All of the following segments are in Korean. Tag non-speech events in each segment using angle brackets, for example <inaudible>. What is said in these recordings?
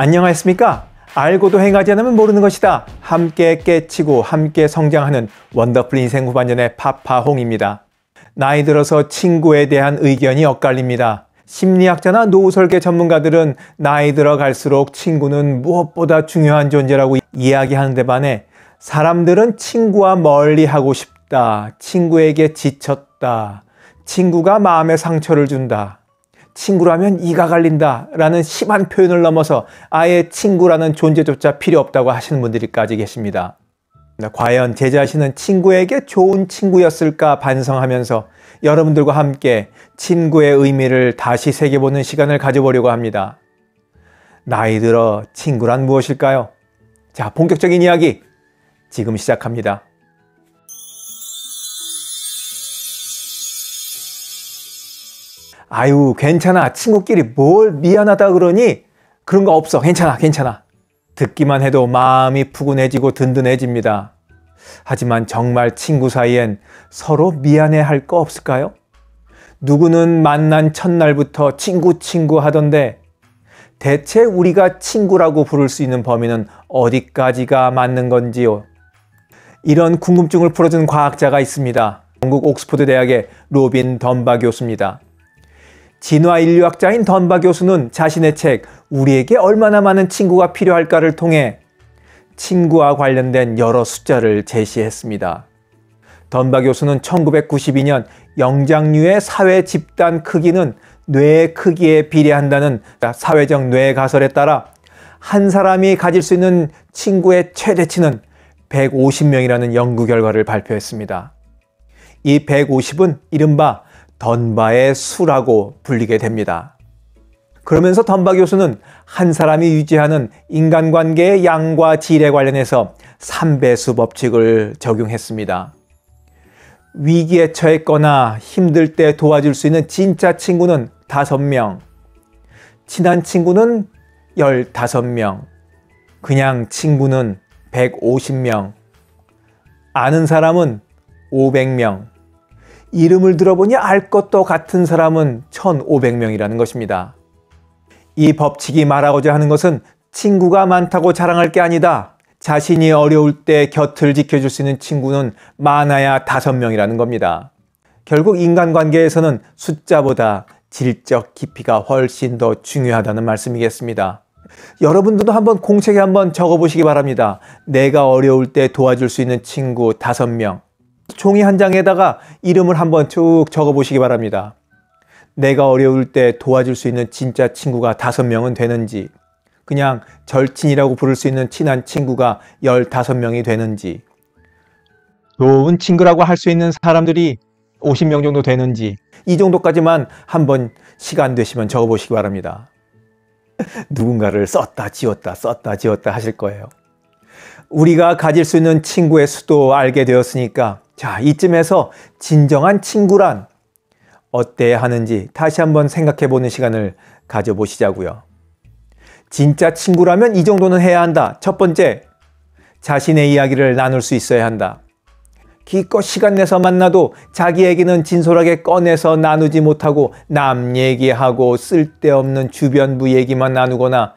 안녕하십니까? 알고도 행하지 않으면 모르는 것이다. 함께 깨치고 함께 성장하는 원더풀 인생 후반전의 파파홍입니다. 나이 들어서 친구에 대한 의견이 엇갈립니다. 심리학자나 노후설계 전문가들은 나이 들어 갈수록 친구는 무엇보다 중요한 존재라고 이야기하는 데 반해 사람들은 친구와 멀리 하고 싶다. 친구에게 지쳤다. 친구가 마음에 상처를 준다. 친구라면 이가 갈린다 라는 심한 표현을 넘어서 아예 친구라는 존재조차 필요 없다고 하시는 분들이까지 계십니다. 과연 제 자신은 친구에게 좋은 친구였을까 반성하면서 여러분들과 함께 친구의 의미를 다시 새겨보는 시간을 가져보려고 합니다. 나이 들어 친구란 무엇일까요? 자, 본격적인 이야기 지금 시작합니다. 아유, 괜찮아. 친구끼리 뭘 미안하다 그러니? 그런 거 없어. 괜찮아, 괜찮아. 듣기만 해도 마음이 푸근해지고 든든해집니다. 하지만 정말 친구 사이엔 서로 미안해 할 거 없을까요? 누구는 만난 첫날부터 친구 친구 하던데 대체 우리가 친구라고 부를 수 있는 범위는 어디까지가 맞는 건지요? 이런 궁금증을 풀어준 과학자가 있습니다. 영국 옥스퍼드 대학의 로빈 던바 교수입니다. 진화 인류학자인 던바 교수는 자신의 책 우리에게 얼마나 많은 친구가 필요할까를 통해 친구와 관련된 여러 숫자를 제시했습니다. 던바 교수는 1992년 영장류의 사회 집단 크기는 뇌의 크기에 비례한다는 사회적 뇌 가설에 따라 한 사람이 가질 수 있는 친구의 최대치는 150명이라는 연구 결과를 발표했습니다. 이 150은 이른바 던바의 수라고 불리게 됩니다. 그러면서 던바 교수는 한 사람이 유지하는 인간관계의 양과 질에 관련해서 3배수 법칙을 적용했습니다. 위기에 처했거나 힘들 때 도와줄 수 있는 진짜 친구는 5명, 친한 친구는 15명, 그냥 친구는 150명, 아는 사람은 500명, 이름을 들어보니 알 것도 같은 사람은 1500명이라는 것입니다. 이 법칙이 말하고자 하는 것은 친구가 많다고 자랑할 게 아니다. 자신이 어려울 때 곁을 지켜줄 수 있는 친구는 많아야 5명이라는 겁니다. 결국 인간관계에서는 숫자보다 질적 깊이가 훨씬 더 중요하다는 말씀이겠습니다. 여러분들도 한번 공책에 한번 적어보시기 바랍니다. 내가 어려울 때 도와줄 수 있는 친구 5명. 종이 한 장에다가 이름을 한번 쭉 적어 보시기 바랍니다. 내가 어려울 때 도와줄 수 있는 진짜 친구가 다섯 명은 되는지, 그냥 절친이라고 부를 수 있는 친한 친구가 열다섯 명이 되는지, 좋은 친구라고 할 수 있는 사람들이 50명 정도 되는지, 이 정도까지만 한번 시간 되시면 적어 보시기 바랍니다. <laughs> 누군가를 썼다 지웠다 썼다 지웠다 하실 거예요. 우리가 가질 수 있는 친구의 수도 알게 되었으니까 자, 이쯤에서 진정한 친구란 어때야 하는지 다시 한번 생각해 보는 시간을 가져보시자고요. 진짜 친구라면 이 정도는 해야 한다. 첫 번째, 자신의 이야기를 나눌 수 있어야 한다. 기껏 시간 내서 만나도 자기 얘기는 진솔하게 꺼내서 나누지 못하고 남 얘기하고 쓸데없는 주변부 얘기만 나누거나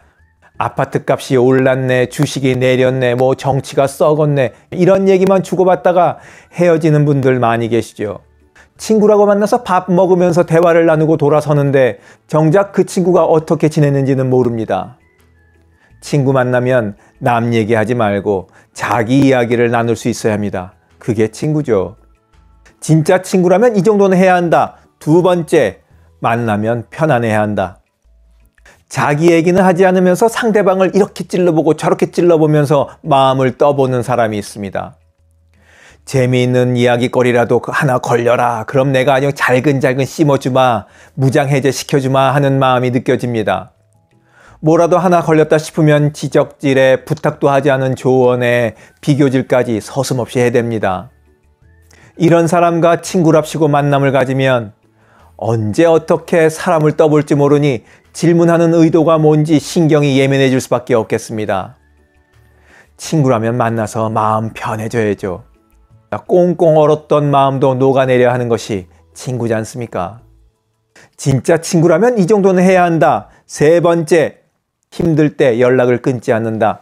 아파트 값이 올랐네, 주식이 내렸네, 뭐 정치가 썩었네, 이런 얘기만 주고받다가 헤어지는 분들 많이 계시죠. 친구라고 만나서 밥 먹으면서 대화를 나누고 돌아서는데 정작 그 친구가 어떻게 지냈는지는 모릅니다. 친구 만나면 남 얘기하지 말고 자기 이야기를 나눌 수 있어야 합니다. 그게 친구죠. 진짜 친구라면 이 정도는 해야 한다. 두 번째, 만나면 편안해야 한다. 자기 얘기는 하지 않으면서 상대방을 이렇게 찔러보고 저렇게 찔러보면서 마음을 떠보는 사람이 있습니다. 재미있는 이야기거리라도 하나 걸려라. 그럼 내가 아주 잘근잘근 씹어주마. 무장해제 시켜주마 하는 마음이 느껴집니다. 뭐라도 하나 걸렸다 싶으면 지적질에 부탁도 하지 않은 조언에 비교질까지 서슴없이 해댑니다. 이런 사람과 친구랍시고 만남을 가지면 언제 어떻게 사람을 떠볼지 모르니 질문하는 의도가 뭔지 신경이 예민해질 수밖에 없겠습니다. 친구라면 만나서 마음 편해져야죠. 꽁꽁 얼었던 마음도 녹아내려 하는 것이 친구지 않습니까? 진짜 친구라면 이 정도는 해야 한다. 세 번째, 힘들 때 연락을 끊지 않는다.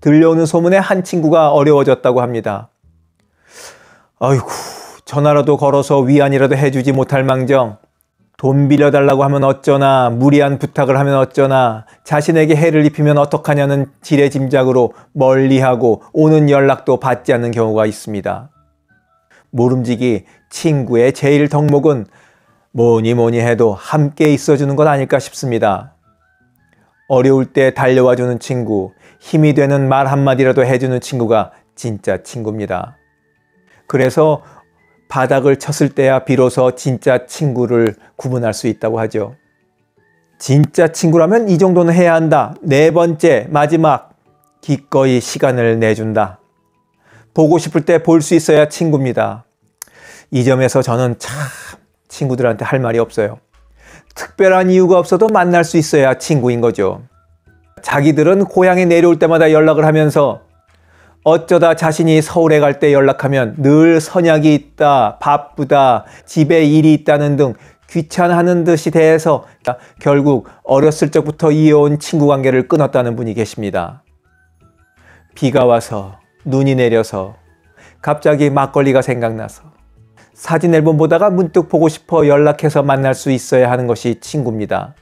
들려오는 소문에 한 친구가 어려워졌다고 합니다. 아이고, 전화라도 걸어서 위안이라도 해주지 못할 망정. 돈 빌려달라고 하면 어쩌나, 무리한 부탁을 하면 어쩌나, 자신에게 해를 입히면 어떡하냐는 지레짐작으로 멀리하고 오는 연락도 받지 않는 경우가 있습니다. 모름지기 친구의 제일 덕목은 뭐니 뭐니 해도 함께 있어주는 것 아닐까 싶습니다. 어려울 때 달려와주는 친구, 힘이 되는 말 한마디라도 해주는 친구가 진짜 친구입니다. 그래서 바닥을 쳤을 때야 비로소 진짜 친구를 구분할 수 있다고 하죠. 진짜 친구라면 이 정도는 해야 한다. 네 번째, 마지막. 기꺼이 시간을 내준다. 보고 싶을 때 볼 수 있어야 친구입니다. 이 점에서 저는 참 친구들한테 할 말이 없어요. 특별한 이유가 없어도 만날 수 있어야 친구인 거죠. 자기들은 고향에 내려올 때마다 연락을 하면서 어쩌다 자신이 서울에 갈 때 연락하면 늘 선약이 있다, 바쁘다, 집에 일이 있다는 등 귀찮아하는 듯이 대해서 결국 어렸을 적부터 이어온 친구 관계를 끊었다는 분이 계십니다. 비가 와서 눈이 내려서 갑자기 막걸리가 생각나서 사진 앨범 보다가 문득 보고 싶어 연락해서 만날 수 있어야 하는 것이 친구입니다.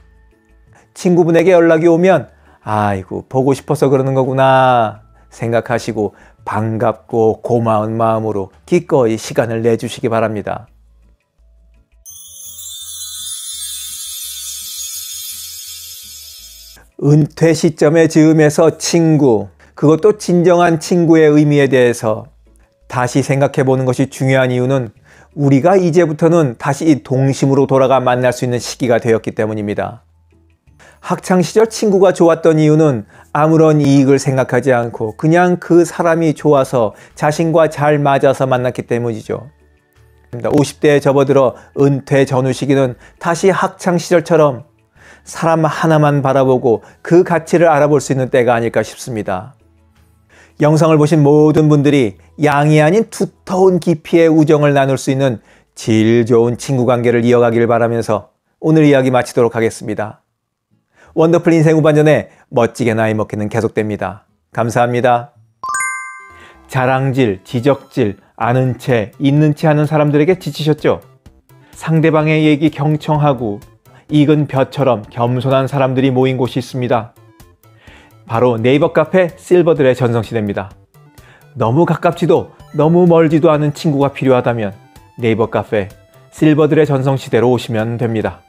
친구분에게 연락이 오면 아이고 보고 싶어서 그러는 거구나 생각하시고 반갑고 고마운 마음으로 기꺼이 시간을 내주시기 바랍니다. 은퇴 시점의 즈음에서 친구, 그것도 진정한 친구의 의미에 대해서 다시 생각해 보는 것이 중요한 이유는 우리가 이제부터는 다시 동심으로 돌아가 만날 수 있는 시기가 되었기 때문입니다. 학창시절 친구가 좋았던 이유는 아무런 이익을 생각하지 않고 그냥 그 사람이 좋아서 자신과 잘 맞아서 만났기 때문이죠. 50대에 접어들어 은퇴 전후 시기는 다시 학창시절처럼 사람 하나만 바라보고 그 가치를 알아볼 수 있는 때가 아닐까 싶습니다. 영상을 보신 모든 분들이 양이 아닌 두터운 깊이의 우정을 나눌 수 있는 질 좋은 친구 관계를 이어가길 바라면서 오늘 이야기 마치도록 하겠습니다. 원더풀 인생 후반전에 멋지게 나이 먹기는 계속됩니다. 감사합니다. 자랑질, 지적질, 아는 채, 있는 채 하는 사람들에게 지치셨죠? 상대방의 얘기 경청하고 익은 벼처럼 겸손한 사람들이 모인 곳이 있습니다. 바로 네이버 카페 실버들의 전성시대입니다. 너무 가깝지도 너무 멀지도 않은 친구가 필요하다면 네이버 카페 실버들의 전성시대로 오시면 됩니다.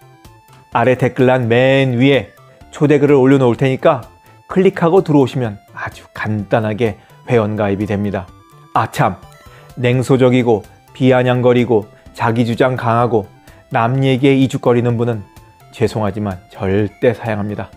아래 댓글란 맨 위에 초대글을 올려놓을 테니까 클릭하고 들어오시면 아주 간단하게 회원가입이 됩니다. 아 참, 냉소적이고 비아냥거리고 자기주장 강하고 남 얘기에 이죽거리는 분은 죄송하지만 절대 사양합니다.